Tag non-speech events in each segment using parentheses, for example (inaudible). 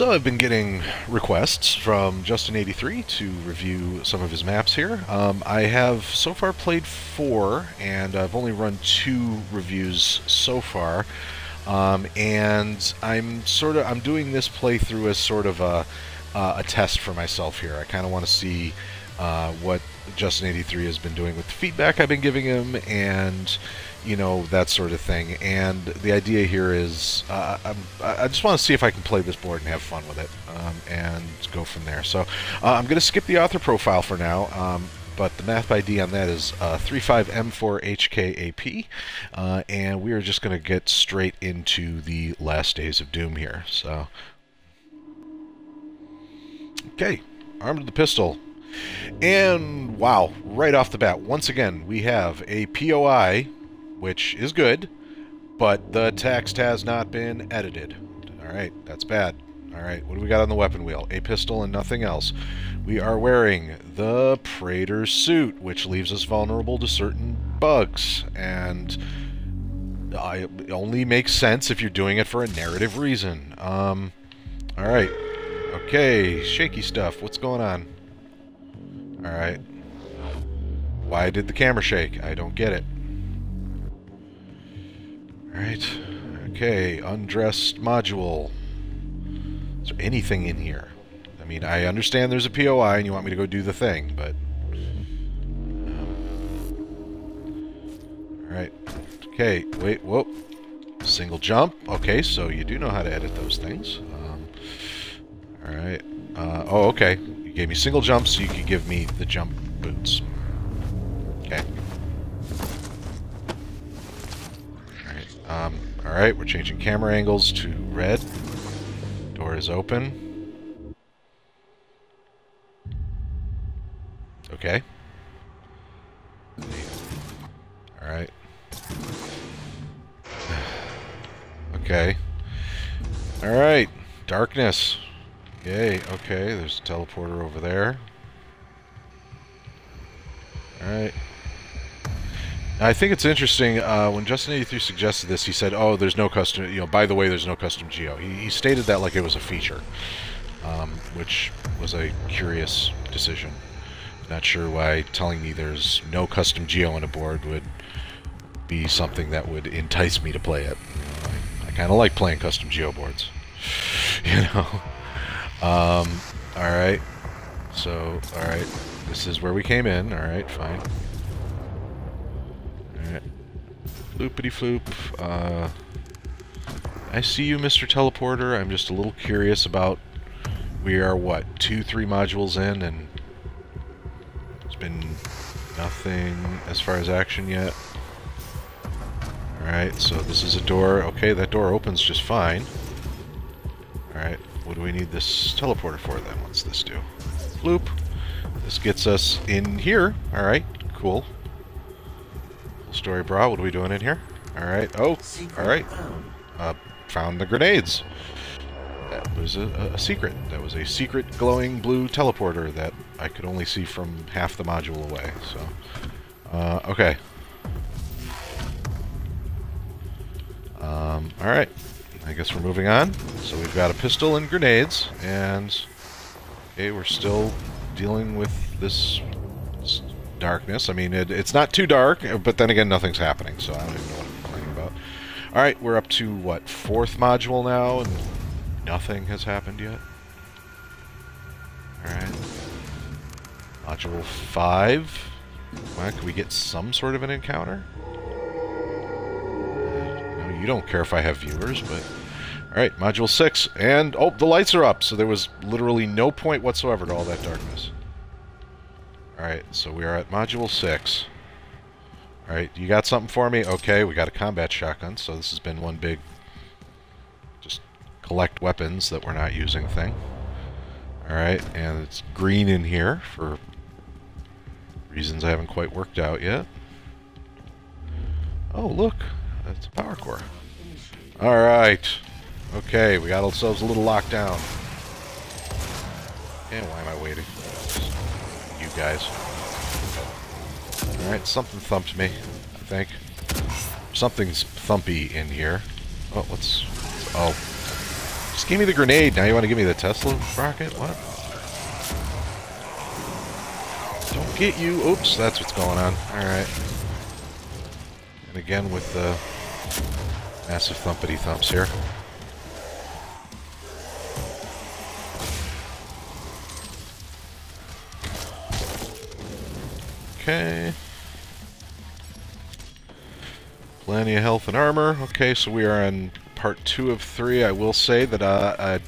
So I've been getting requests from Justin83 to review some of his maps here. Um, I have so far played four, and I've only run two reviews so far. Um, and I'm sort of I'm doing this playthrough as sort of a, uh, a test for myself here. I kind of want to see uh, what Justin83 has been doing with the feedback I've been giving him, and you know that sort of thing. And the idea here is, uh, i just want to see if I can play this board and have fun with it, um, and go from there. So uh, I'm going to skip the author profile for now. Um, but the map ID on that is uh, 35M4HKAP, uh, and we are just going to get straight into the last days of Doom here. So, okay, armed with the pistol, and wow, right off the bat, once again, we have a POI which is good, but the text has not been edited. Alright, that's bad. Alright, what do we got on the weapon wheel? A pistol and nothing else. We are wearing the Praetor's suit, which leaves us vulnerable to certain bugs, and it only makes sense if you're doing it for a narrative reason. Um, alright. Okay, shaky stuff. What's going on? Alright. Why did the camera shake? I don't get it. Alright. Okay, undressed module. Is there anything in here? I mean, I understand there's a POI and you want me to go do the thing, but... Um, Alright. Okay, wait, whoa. Single jump. Okay, so you do know how to edit those things. Um, Alright. Uh, oh, okay. You gave me single jumps so you could give me the jump boots. Okay. Alright, Um, Alright, we're changing camera angles to red. Door is open. Okay. Alright. (sighs) okay. Alright. Darkness. Yay. Okay, there's a teleporter over there. Alright. I think it's interesting, uh, when Justin83 suggested this, he said, oh, there's no custom, you know, by the way, there's no custom geo. He, he stated that like it was a feature, um, which was a curious decision. Not sure why telling me there's no custom geo on a board would be something that would entice me to play it. You know, I, I kind of like playing custom geo boards, (laughs) you know. Um, alright, so, alright, this is where we came in, alright, fine. Alright. Floopity floop. Uh, I see you, Mr. Teleporter. I'm just a little curious about... We are, what, two, three modules in, and... It's been nothing as far as action yet. Alright, so this is a door. Okay, that door opens just fine. Alright, what do we need this teleporter for then? What's this do? Bloop. This gets us in here. Alright, cool. Story bra, what are we doing in here? Alright, oh, alright. Uh, found the grenades. That was a, a, secret. That was a secret glowing blue teleporter that I could only see from half the module away, so... Uh, okay. Um, alright. I guess we're moving on. So we've got a pistol and grenades, and... Okay, we're still dealing with this darkness. I mean, it, it's not too dark, but then again, nothing's happening, so I don't even know what I'm complaining about. Alright, we're up to, what, fourth module now, and nothing has happened yet? Alright. Module 5. Well, can we get some sort of an encounter? Uh, you don't care if I have viewers, but... Alright, Module 6, and... Oh, the lights are up, so there was literally no point whatsoever to all that darkness. Alright, so we are at Module 6. Alright, you got something for me? Okay, we got a combat shotgun, so this has been one big... Just collect weapons that we're not using thing. Alright, and it's green in here for reasons I haven't quite worked out yet. Oh, look! That's a power core. Alright. Okay, we got ourselves a little lockdown. And why am I waiting? You guys. Alright, something thumped me, I think. Something's thumpy in here. Oh, what's... Oh. Just give me the grenade. Now you want to give me the Tesla rocket? What? Don't get you. Oops, that's what's going on. Alright. And again with the massive thumpity thumps here. Okay. Plenty of health and armor. Okay, so we are on part two of three. I will say that uh, I,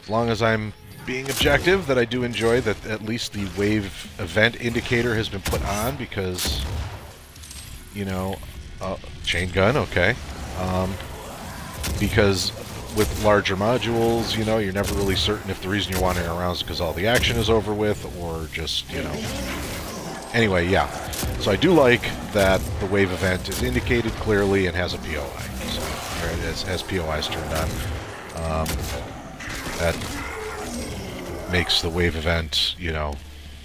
as long as I'm being objective, that I do enjoy that at least the wave event indicator has been put on because, you know, uh, chain gun, okay. Um, because with larger modules, you know, you're never really certain if the reason you're wandering around is because all the action is over with or just, you know, Anyway, yeah. So I do like that the wave event is indicated clearly and has a POI. So, or it has, has POIs turned on. Um, that makes the wave event, you know,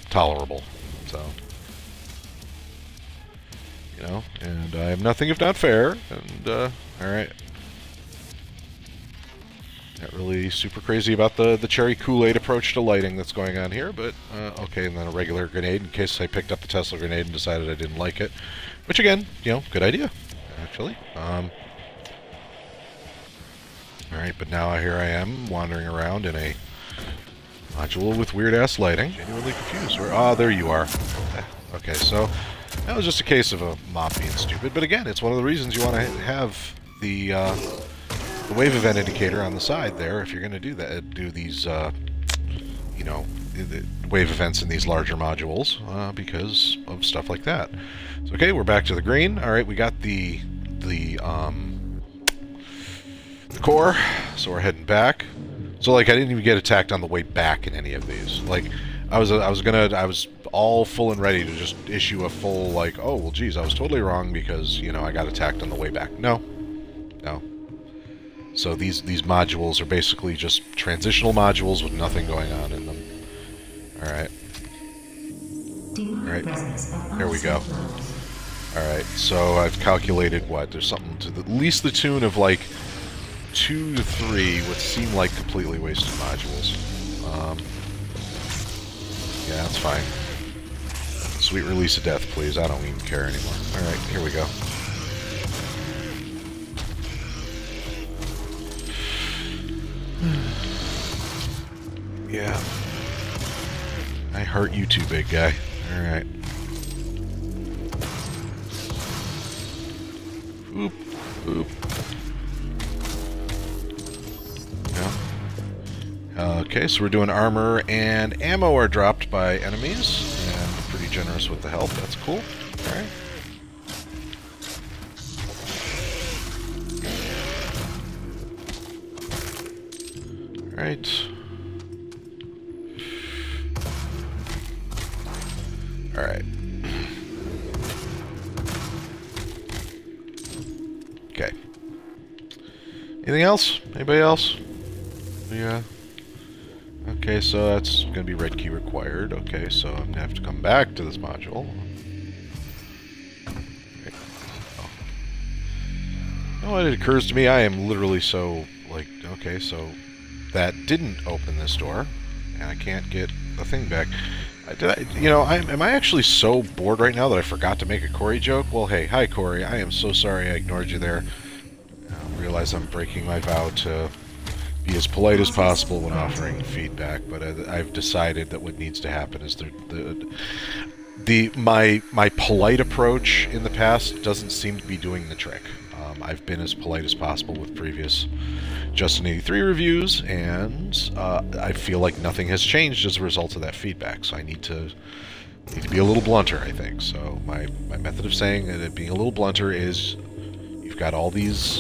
tolerable. So, you know, and I am nothing if not fair. And, uh, alright. Not really super crazy about the, the cherry Kool-Aid approach to lighting that's going on here, but uh, okay, and then a regular grenade in case I picked up the Tesla grenade and decided I didn't like it. Which again, you know, good idea, actually. Um, Alright, but now here I am wandering around in a module with weird-ass lighting. Genuinely confused. Where, ah, there you are. Okay, so that was just a case of a mob being stupid, but again, it's one of the reasons you want to have the... Uh, the wave event indicator on the side there if you're going to do that, do these, uh, you know, the wave events in these larger modules uh, because of stuff like that. So, okay, we're back to the green. All right, we got the the um, the core, so we're heading back. So, like, I didn't even get attacked on the way back in any of these. Like, I was I was gonna I was all full and ready to just issue a full like, oh well, geez, I was totally wrong because you know I got attacked on the way back. No, so these, these modules are basically just transitional modules with nothing going on in them. Alright. Alright, here we go. Alright, so I've calculated what? There's something to the, at least the tune of like two to three what seem like completely wasted modules. Um, yeah, that's fine. Sweet release of death, please. I don't even care anymore. Alright, here we go. Hurt you too, big guy. Alright. Oop. Oop. Yeah. Okay, so we're doing armor and ammo are dropped by enemies. And pretty generous with the health. That's cool. Alright. Alright. Alright. Okay. Anything else? Anybody else? Yeah. Okay, so that's going to be red key required. Okay, so I'm going to have to come back to this module. Oh. Know what, it occurs to me, I am literally so, like, okay, so that didn't open this door, and I can't get the thing back. Did I, you know, I, am I actually so bored right now that I forgot to make a Corey joke? Well, hey, hi Corey. I am so sorry I ignored you there. I realize I'm breaking my vow to be as polite as possible when offering feedback, but I, have decided that what needs to happen is the, the the my my polite approach in the past doesn't seem to be doing the trick. Um, I've been as polite as possible with previous Justin 83 reviews, and uh, I feel like nothing has changed as a result of that feedback. So I need to need to be a little blunter, I think. So my my method of saying it being a little blunter is you've got all these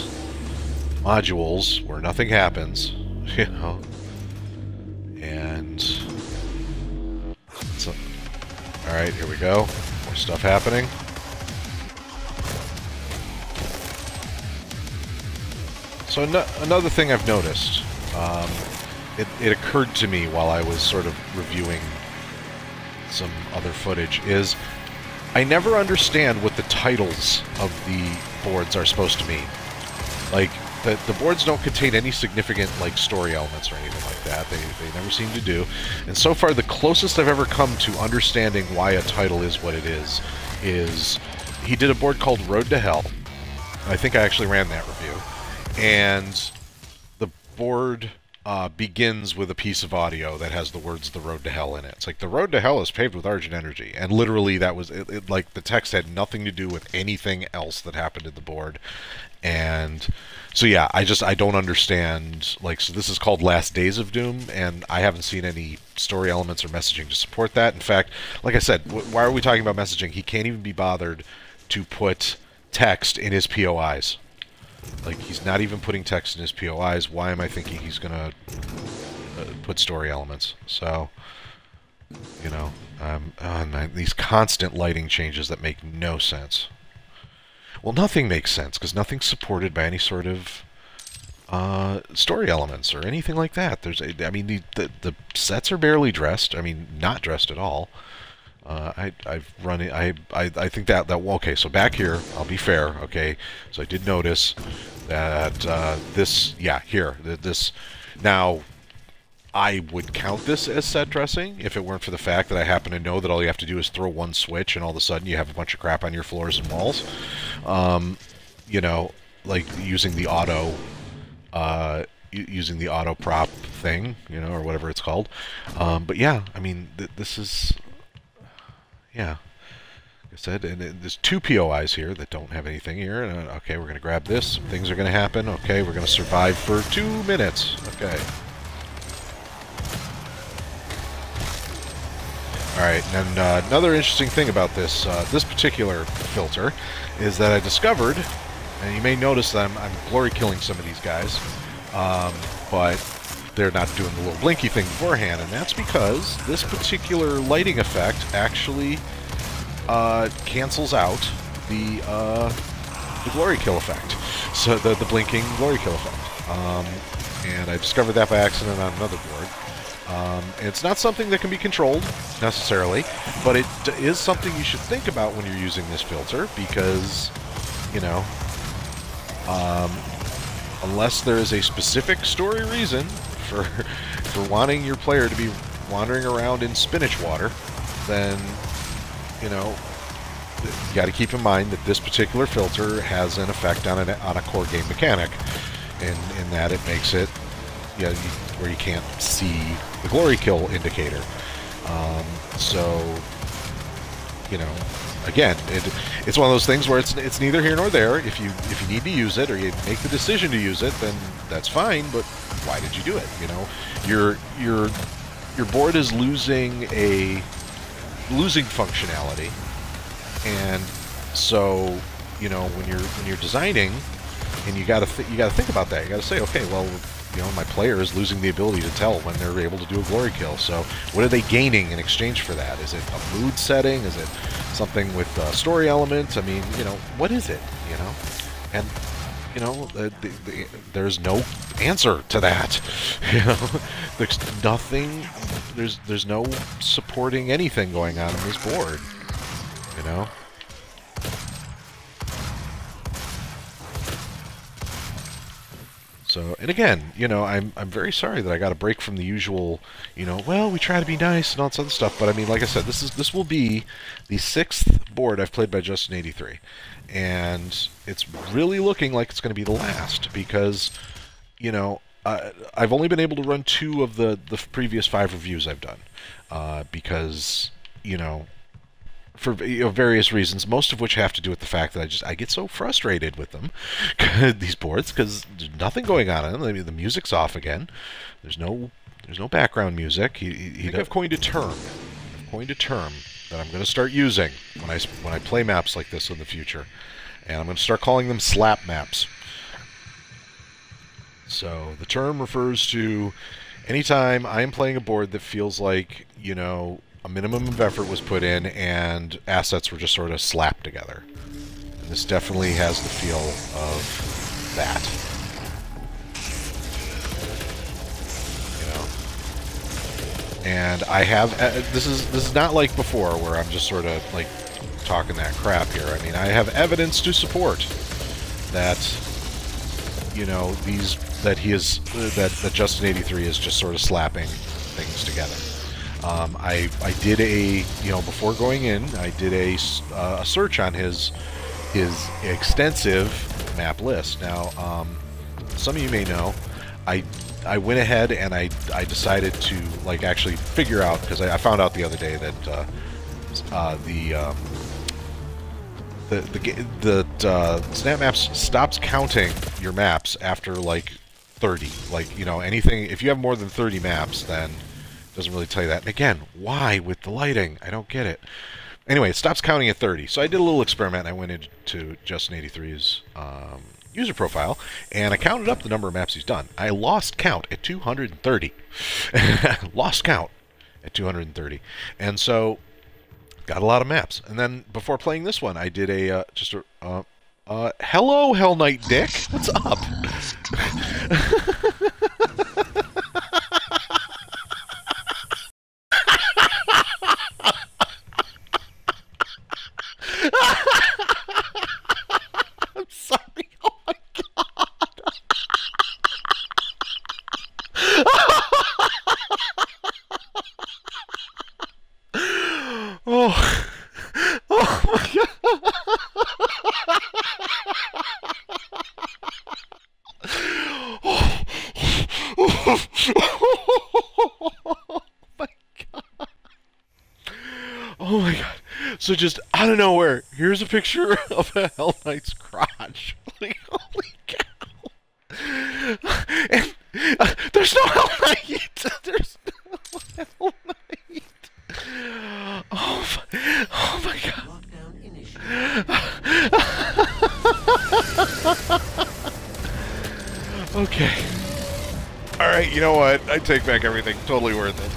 modules where nothing happens, (laughs) you know, and so all right, here we go. More stuff happening. So no another thing I've noticed, um, it, it occurred to me while I was sort of reviewing some other footage is I never understand what the titles of the boards are supposed to mean. Like, the, the boards don't contain any significant, like, story elements or anything like that. They, they never seem to do. And so far, the closest I've ever come to understanding why a title is what it is, is he did a board called Road to Hell. I think I actually ran that review. And the board uh, begins with a piece of audio that has the words "The Road to Hell" in it. It's like the road to hell is paved with Argent energy, and literally that was it, it, like the text had nothing to do with anything else that happened in the board, and so yeah, I just I don't understand. Like, so this is called Last Days of Doom, and I haven't seen any story elements or messaging to support that. In fact, like I said, why are we talking about messaging? He can't even be bothered to put text in his POIs. Like, he's not even putting text in his POIs. Why am I thinking he's going to uh, put story elements? So, you know, um, oh man, these constant lighting changes that make no sense. Well, nothing makes sense, because nothing's supported by any sort of uh, story elements or anything like that. There's, I mean, the, the, the sets are barely dressed. I mean, not dressed at all. Uh, I, I've run it. I, I, I think that that okay. So back here, I'll be fair. Okay, so I did notice that uh, this, yeah, here, this. Now, I would count this as set dressing if it weren't for the fact that I happen to know that all you have to do is throw one switch, and all of a sudden you have a bunch of crap on your floors and walls. Um, you know, like using the auto. Uh, using the auto prop thing, you know, or whatever it's called. Um, but yeah, I mean, th this is yeah. Like I said, and there's two POIs here that don't have anything here. And, uh, okay, we're going to grab this. Things are going to happen. Okay, we're going to survive for two minutes. Okay. Alright, and uh, another interesting thing about this uh, this particular filter is that I discovered, and you may notice that I'm, I'm glory killing some of these guys, um, but they're not doing the little blinky thing beforehand, and that's because this particular lighting effect actually uh, cancels out the uh, the glory kill effect, so the the blinking glory kill effect. Um, and I discovered that by accident on another board. Um, it's not something that can be controlled necessarily, but it is something you should think about when you're using this filter because, you know, um, unless there is a specific story reason for for wanting your player to be wandering around in spinach water, then you know you got to keep in mind that this particular filter has an effect on, an, on a core game mechanic, in, in that it makes it you know, where you can't see the glory kill indicator. Um, so, you know, again, it, it's one of those things where it's it's neither here nor there. If you if you need to use it or you make the decision to use it, then that's fine. But why did you do it? You know, your your your board is losing a losing functionality, and so you know when you're when you're designing, and you got to you got to think about that. You got to say, okay, well, you know, my player is losing the ability to tell when they're able to do a glory kill. So, what are they gaining in exchange for that? Is it a mood setting? Is it something with a story element? I mean, you know, what is it? You know, and you know, the, the, the, there's no answer to that. (laughs) You know, there's nothing. There's there's no supporting anything going on in this board. You know. So, and again, you know, I'm I'm very sorry that I got a break from the usual, you know, well, we try to be nice and all this other stuff, but I mean, like I said, this is this will be the sixth board I've played by Justin 83, and it's really looking like it's going to be the last because, you know, I've only been able to run two of the the previous five reviews I've done, uh, because you know for you know, various reasons, most of which have to do with the fact that I just I get so frustrated with them, (laughs) these boards, because there's nothing going on in them. I mean, the music's off again. There's no there's no background music. He, he, he I've coined a term. I've coined a term that I'm going to start using when I when I play maps like this in the future, and I'm going to start calling them slap maps. So the term refers to anytime I'm playing a board that feels like you know a minimum of effort was put in and assets were just sort of slapped together. And this definitely has the feel of that. You know? and I have uh, this is this is not like before where I'm just sort of like talking that crap here. I mean, I have evidence to support that you know these that he is uh, that that Justin 83 is just sort of slapping things together. Um, I I did a you know before going in I did a, uh, a search on his his extensive map list. Now um, some of you may know I I went ahead and I I decided to like actually figure out because I, I, found out the other day that uh, uh, the um, the the the uh, Snap Maps stops counting your maps after like 30. Like you know anything if you have more than 30 maps, then doesn't really tell you that. And again, why with the lighting? I don't get it. Anyway, it stops counting at 30. So I did a little experiment. I went into Justin 83's um, user profile, and I counted up the number of maps he's done. I lost count at 230. (laughs) lost count at 230. And so, got a lot of maps. And then, before playing this one, I did a, uh, just a, uh, uh, hello, Hell Knight Dick. What's up? (laughs) So just out of nowhere, here's a picture (laughs) of a Hell Knight's crotch. (laughs) Like, holy cow! And uh, there's no Hell Knight. (laughs) There's no Hell Knight. Oh, my, oh my god. okay. All right, you know what? I take back everything. Totally worth it.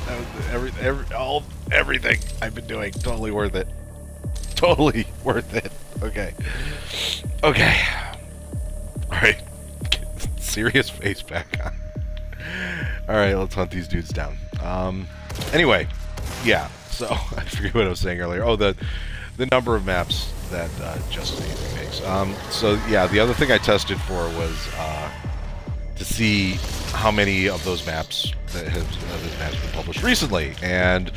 Every, every, all, everything I've been doing, totally worth it. totally (laughs) worth it. Okay. Okay. Alright. (laughs) Serious face back on. Alright, let's hunt these dudes down. Um, anyway, yeah, so (laughs) I forget what I was saying earlier. Oh, the the number of maps that uh, Avery makes. Um, so yeah, the other thing I tested for was uh, to see how many of those maps that have, been published recently, and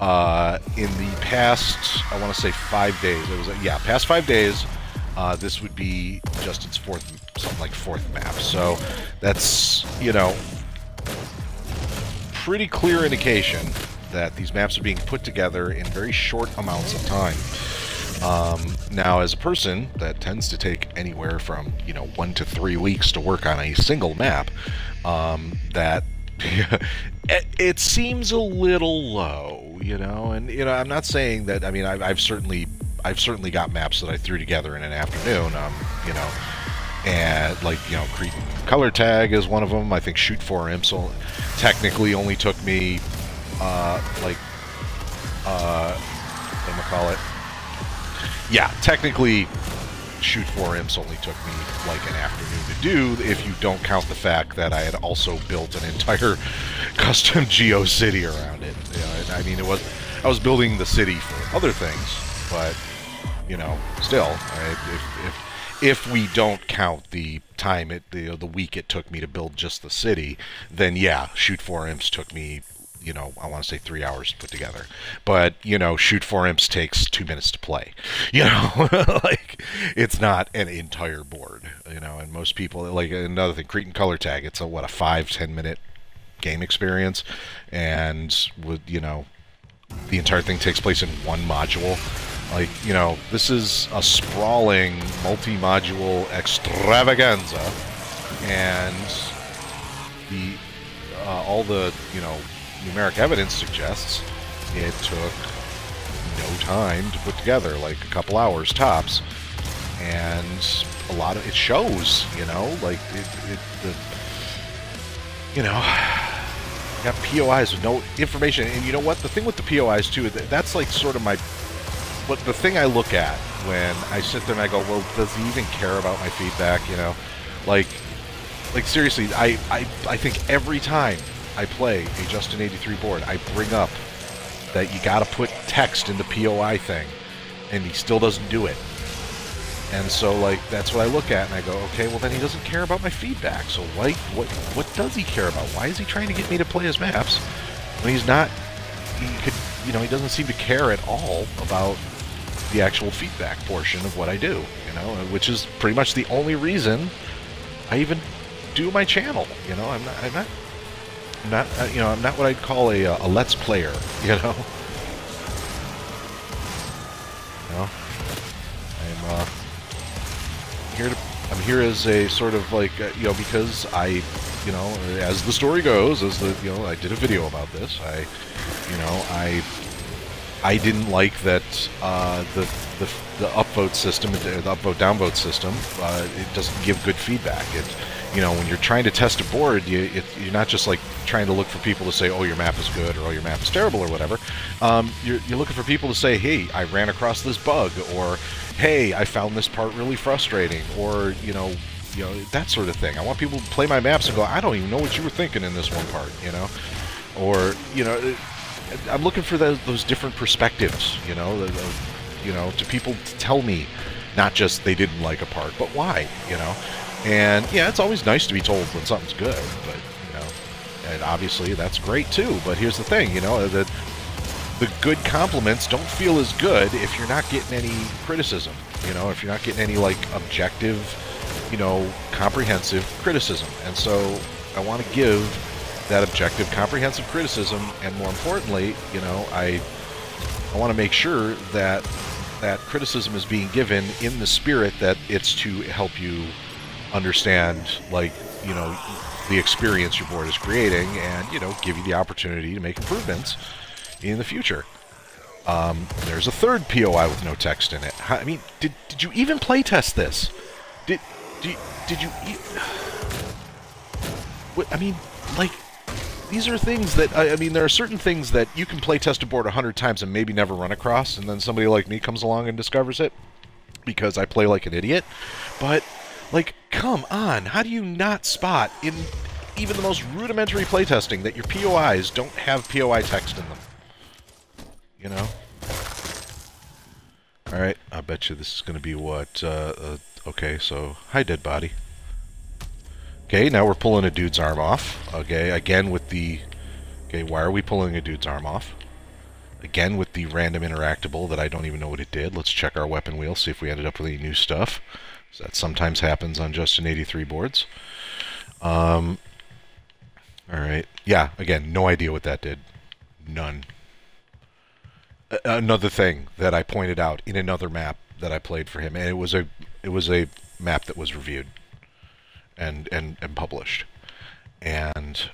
uh, in the past, I want to say five days. It was yeah, past five days. Uh, this would be Justin's fourth, something like fourth map. So that's you know pretty clear indication that these maps are being put together in very short amounts of time. Um, now, as a person that tends to take anywhere from you know one to three weeks to work on a single map, um, that (laughs) it, seems a little low, you know. And you know, I'm not saying that. I mean, I've, I've certainly, I've certainly got maps that I threw together in an afternoon. Um, you know, and like you know, color tag is one of them. I think shoot four imps technically only took me, uh, like, uh, what am I call it? Yeah, technically shoot four imps only took me like an afternoon to do if you don't count the fact that I had also built an entire (laughs) custom Geo city around it. You know, I mean, it was I was building the city for other things, but you know, still, if, if if we don't count the time it the the week it took me to build just the city, then yeah, shoot four imps took me you know, I want to say three hours to put together. But, you know, Shoot 4 Imps takes two minutes to play. (laughs) You know, (laughs) like, it's not an entire board, you know, and most people, like, another thing, Cretan Color Tag, it's a, what, a five, ten minute game experience. And, with, you know, the entire thing takes place in one module. Like, you know, this is a sprawling multi-module extravaganza. And the, uh, all the, you know, numeric evidence suggests it took no time to put together, like a couple hours tops. And a lot of it shows, you know, like it, it the, you know, got POIs with no information. And you know what? The thing with the POIs too, that's like sort of my, what the thing I look at when I sit there and I go, well, does he even care about my feedback? You know, like, like seriously, I, I, I think every time I play a Justin 83 board, I bring up that you got to put text in the POI thing, and he still doesn't do it. And so, like, that's what I look at, and I go, okay, well, then he doesn't care about my feedback. So, like, what what does he care about? Why is he trying to get me to play his maps when he's not? He could, you know, he doesn't seem to care at all about the actual feedback portion of what I do. You know, which is pretty much the only reason I even do my channel. You know, I'm not, I'm not, not, uh, you know, I'm not what I'd call a, a let's player. (laughs) You know. Know, I'm. Uh, here to I'm here as a sort of like uh, you know because I you know as the story goes as the you know I did a video about this I you know I I didn't like that uh, the, the the upvote system the upvote downvote system uh, it doesn't give good feedback it you know when you're trying to test a board you it, you're not just like trying to look for people to say oh your map is good or oh your map is terrible or whatever. Um, you're, you're looking for people to say hey I ran across this bug or hey, I found this part really frustrating, or you know, you know that sort of thing. I want people to play my maps and go, I don't even know what you were thinking in this one part, you know, or you know, I'm looking for those, those different perspectives, you know, the, you know, to people to tell me, not just they didn't like a part, but why, you know, and yeah, it's always nice to be told when something's good, but you know, and obviously that's great too. But here's the thing, you know, uh, that the good compliments don't feel as good if you're not getting any criticism. You know, if you're not getting any like objective, you know, comprehensive criticism. And so I want to give that objective, comprehensive criticism, and more importantly, you know, I I want to make sure that that criticism is being given in the spirit that it's to help you understand, like, you know, the experience your board is creating, and you know, give you the opportunity to make improvements in the future. Um, there's a third POI with no text in it. I mean, did did you even playtest this? Did did did you? E what, I mean, like these are things that I, I, mean, there are certain things that you can play test a board a hundred times and maybe never run across, and then somebody like me comes along and discovers it because I play like an idiot. But like, come on, how do you not spot in even the most rudimentary playtesting that your POIs don't have POI text in them? you know? Alright, I bet you this is going to be what, uh, uh, okay, so, hi dead body. Okay, now we're pulling a dude's arm off. Okay, again with the, okay, why are we pulling a dude's arm off? Again with the random interactable that I don't even know what it did. Let's check our weapon wheel, see if we ended up with any new stuff. That sometimes happens on Justin 83 boards. Um, Alright, yeah, again, no idea what that did. None another thing that I pointed out in another map that I played for him, and it was a it was a map that was reviewed and and and published, and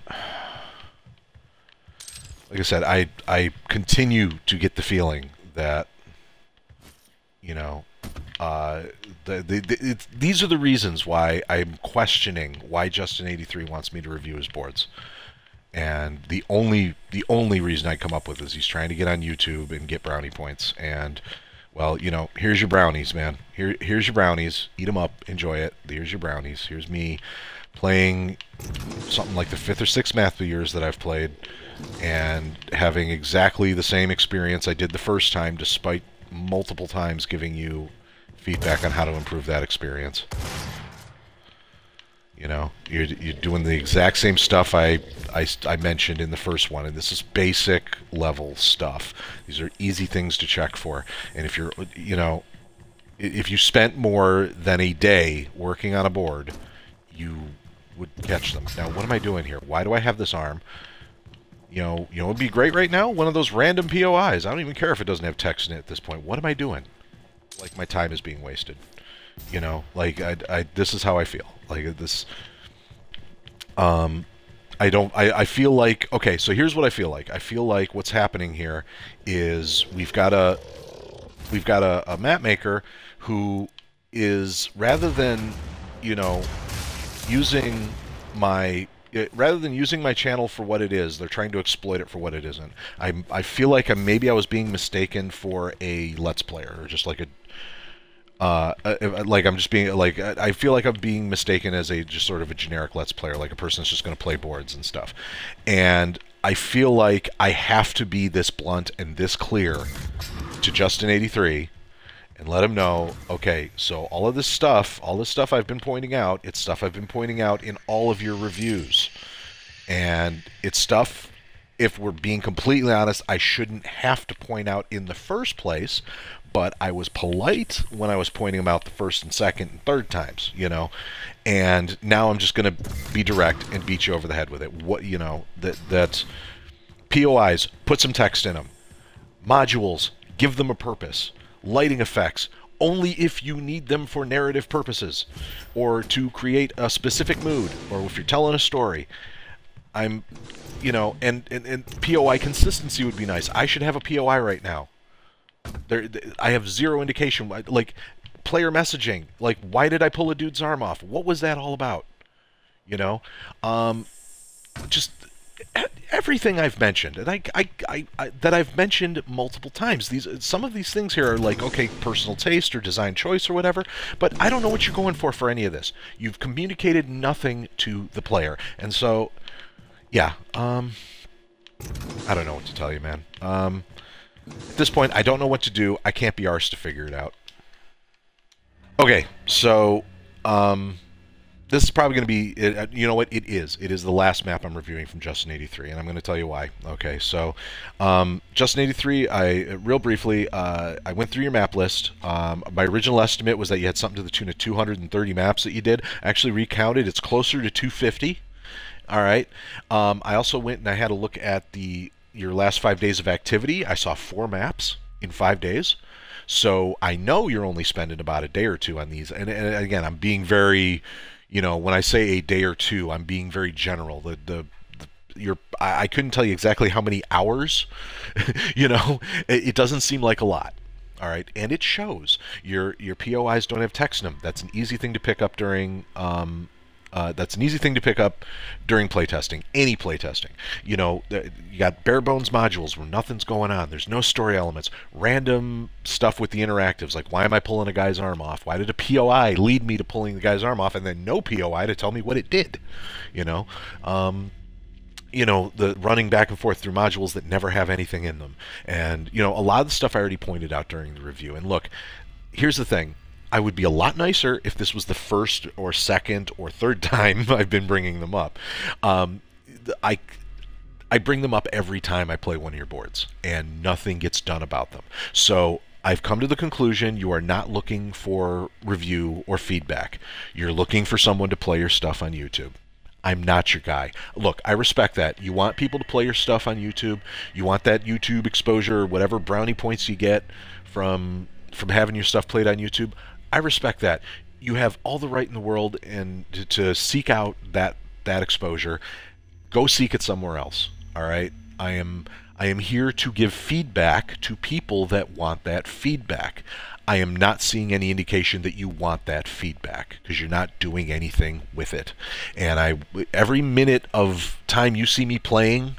like I said, I I continue to get the feeling that you know uh, the, the, the these are the reasons why I'm questioning why Justin 83 wants me to review his boards and the only the only reason I come up with is he's trying to get on YouTube and get brownie points. And well, you know, here's your brownies, man. Here here's your brownies. Eat them up, enjoy it. Here's your brownies. Here's me playing something like the fifth or sixth math years that I've played, and having exactly the same experience I did the first time, despite multiple times giving you feedback on how to improve that experience. You know, you're, you're doing the exact same stuff I, I, I mentioned in the first one, and this is basic level stuff. These are easy things to check for. And if you're, you know, if you spent more than a day working on a board, you would catch them. Now, what am I doing here? Why do I have this arm? You know, you know, it'd be great right now. One of those random POIs. I don't even care if it doesn't have text in it at this point. What am I doing? Like my time is being wasted. You know, like I, I this is how I feel. Like this. Um, I don't. I, I feel like okay. So here's what I feel like. I feel like what's happening here is we've got a we've got a, a map maker who is rather than you know using my it, rather than using my channel for what it is, they're trying to exploit it for what it isn't. I I feel like I, maybe I was being mistaken for a let's player or just like a Uh, uh, like I'm just being like I feel like I'm being mistaken as a just sort of a generic Let's Player, like a person that's just going to play boards and stuff. And I feel like I have to be this blunt and this clear to Justin83 and let him know, okay, so all of this stuff, all this stuff I've been pointing out, it's stuff I've been pointing out in all of your reviews. And it's stuff if we're being completely honest, I shouldn't have to point out in the first place, but I was polite when I was pointing them out the first and second and third times, you know. And now I'm just going to be direct and beat you over the head with it. What, you know, that that POIs, put some text in them. Modules, give them a purpose. Lighting effects, only if you need them for narrative purposes or to create a specific mood or if you're telling a story. I'm you know, and, and, and POI consistency would be nice. I should have a POI right now. There, I have zero indication. Like, player messaging. Like, why did I pull a dude's arm off? What was that all about? You know, um, just everything I've mentioned, and I, I, I, I, that I've mentioned multiple times. These, some of these things here are like, okay, personal taste or design choice or whatever, but I don't know what you're going for for any of this. You've communicated nothing to the player, and so yeah, um, I don't know what to tell you, man. Um, at this point, I don't know what to do. I can't be arsed to figure it out. Okay, so, um, this is probably going to be, uh, you know what, it is. It is the last map I'm reviewing from Justin83, and I'm going to tell you why. Okay, so, um, Justin83, I, real briefly, uh, I went through your map list. Um, my original estimate was that you had something to the tune of 230 maps that you did. I actually recounted, it's closer to 250. All right. Um, I also went and I had a look at the your last five days of activity. I saw four maps in five days. So I know you're only spending about a day or two on these. And, and again, I'm being very, you know, when I say a day or two, I'm being very general. The the, your I, couldn't tell you exactly how many hours. (laughs) you know, it, it doesn't seem like a lot. All right, and it shows. Your your POIs don't have them. That's an easy thing to pick up during um, uh, that's an easy thing to pick up during playtesting, any playtesting. You know, you got bare bones modules where nothing's going on. There's no story elements. Random stuff with the interactives, like why am I pulling a guy's arm off? Why did a POI lead me to pulling the guy's arm off, and then no POI to tell me what it did? You know, um, you know the running back and forth through modules that never have anything in them and you know a lot of the stuff i already pointed out during the review and look here's the thing I would be a lot nicer if this was the first or second or third (laughs) time I've been bringing them up. Um, I I bring them up every time I play one of your boards, and nothing gets done about them. So I've come to the conclusion you are not looking for review or feedback. You're looking for someone to play your stuff on YouTube. I'm not your guy. Look, I respect that. You want people to play your stuff on YouTube. You want that YouTube exposure, whatever brownie points you get from from having your stuff played on YouTube. I respect that. You have all the right in the world and to, to seek out that that exposure. Go seek it somewhere else. All right. I am I am here to give feedback to people that want that feedback. I am not seeing any indication that you want that feedback because you're not doing anything with it. And I every minute of time you see me playing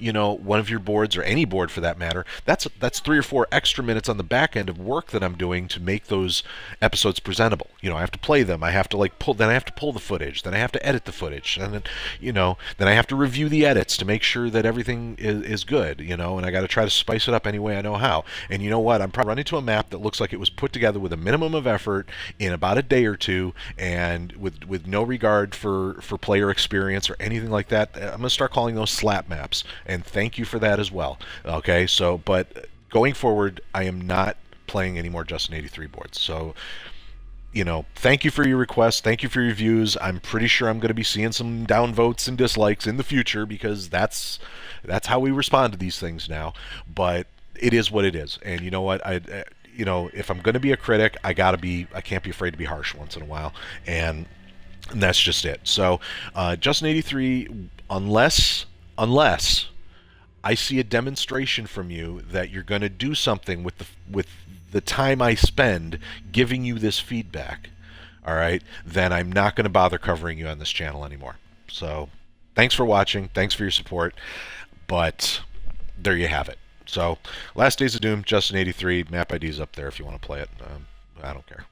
you know one of your boards or any board for that matter that's that's three or four extra minutes on the back end of work that i'm doing to make those episodes presentable. You know i have to play them. I have to like pull then i have to pull the footage. Then i have to edit the footage. And then you know then i have to review the edits to make sure that everything is, is good you know and i got to try to spice it up any way i know how. And you know what? I'm probably running to a map that looks like it was put together with a minimum of effort in about a day or two and with with no regard for for player experience or anything like that. I'm going to start calling those slap maps and thank you for that as well. Okay, so but going forward, I am not playing any more Justin 83 boards. So you know, thank you for your requests. Thank you for your views. I'm pretty sure I'm going to be seeing some downvotes and dislikes in the future because that's that's how we respond to these things now. But it is what it is. And you know what? I you know, if I'm going to be a critic, I got to be I can't be afraid to be harsh once in a while. And and that's just it. So, uh, Justin 83 unless unless I see a demonstration from you that you're going to do something with the with the time I spend giving you this feedback, all right, then I'm not going to bother covering you on this channel anymore. So, thanks for watching. Thanks for your support. But there you have it. So, Last Days of Doom, Justin83, map ID's up there if you want to play it. Um, I don't care.